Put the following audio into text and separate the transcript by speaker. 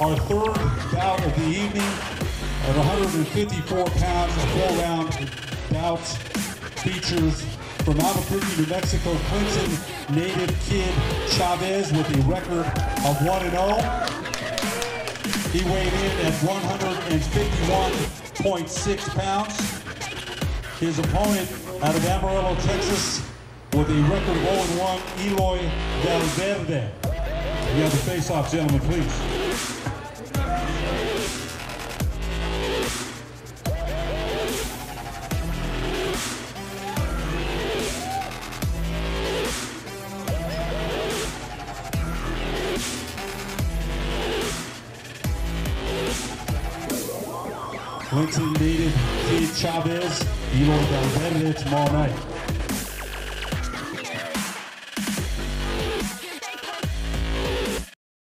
Speaker 1: our third bout of the evening at 154 pounds, a four-round bout features from Albuquerque, New Mexico, Clinton native Kid Chavez with a record of 1-0. He weighed in at 151.6 pounds. His opponent out of Amarillo, Texas, with a record of 0-1, Eloy Valverde. You have the face-off, gentlemen, please. Clinton needed Kid Chavez, Eloy Valverde tomorrow night.